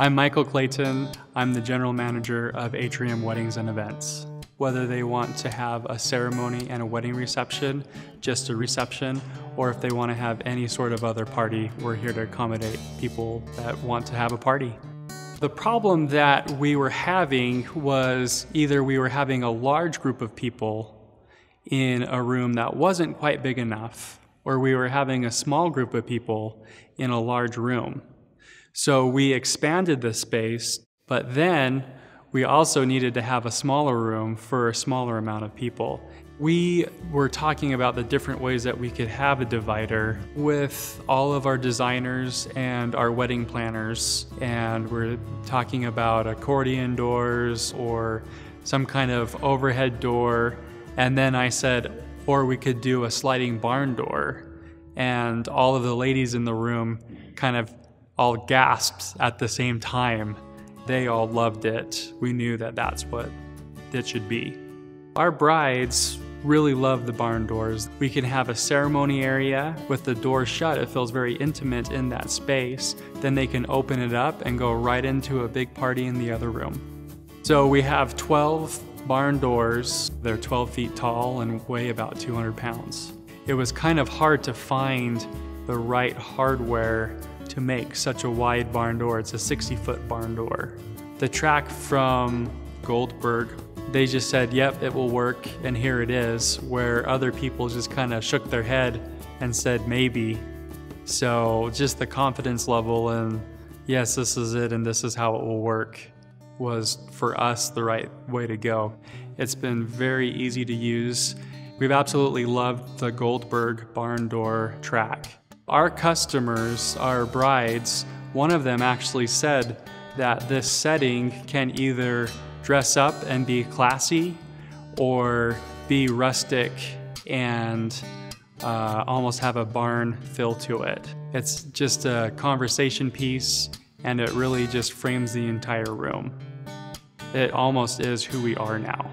I'm Michael Clayton. I'm the general manager of Atrium Weddings and Events. Whether they want to have a ceremony and a wedding reception, just a reception, or if they want to have any sort of other party, we're here to accommodate people that want to have a party. The problem that we were having was either we were having a large group of people in a room that wasn't quite big enough, or we were having a small group of people in a large room. So we expanded the space, but then we also needed to have a smaller room for a smaller amount of people. We were talking about the different ways that we could have a divider with all of our designers and our wedding planners, and we're talking about accordion doors or some kind of overhead door. And then I said, or we could do a sliding barn door. And all of the ladies in the room kind of all gasped at the same time. They all loved it. We knew that that's what it should be. Our brides really love the barn doors. We can have a ceremony area with the door shut. It feels very intimate in that space. Then they can open it up and go right into a big party in the other room. So we have 12 barn doors. They're 12 feet tall and weigh about 200 pounds. It was kind of hard to find the right hardware to make such a wide barn door. It's a 60 foot barn door. The track from Goldberg, they just said, yep, it will work, and here it is, where other people just kind of shook their head and said, maybe. So just the confidence level and yes, this is it and this is how it will work was for us the right way to go. It's been very easy to use. We've absolutely loved the Goldberg barn door track. Our customers, our brides, one of them actually said that this setting can either dress up and be classy or be rustic and uh, almost have a barn feel to it. It's just a conversation piece and it really just frames the entire room. It almost is who we are now.